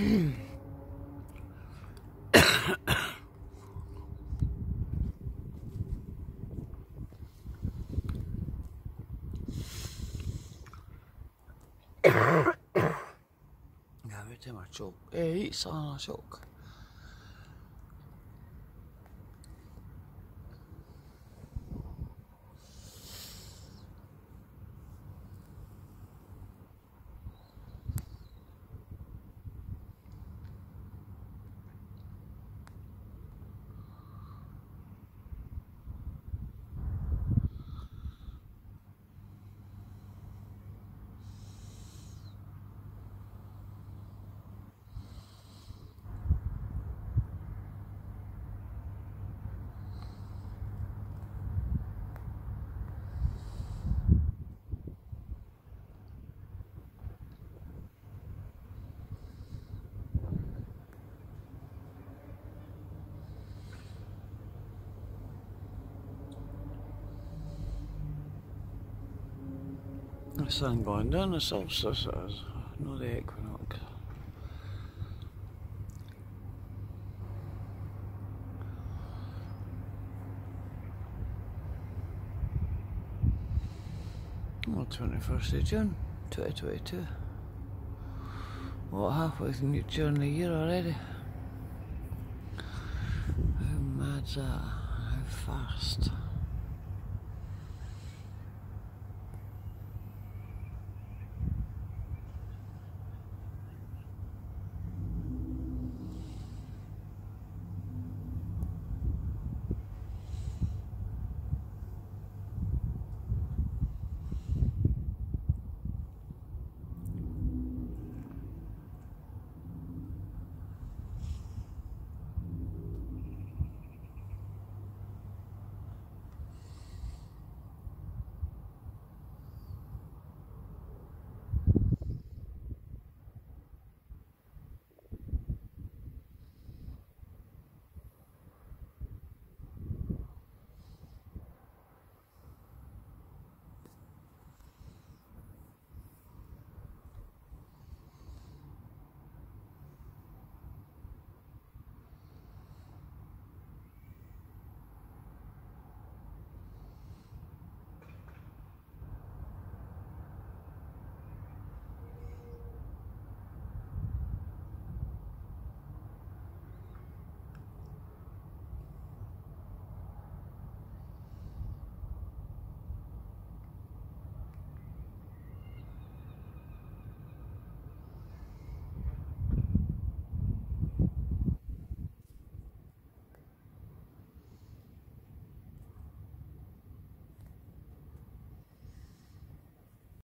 やめてましょう。えい、さあしょうか。The sun going down, the solstice not the equinox. Well, 21st of June 2022. What halfway through the year already? How mad's that? How fast?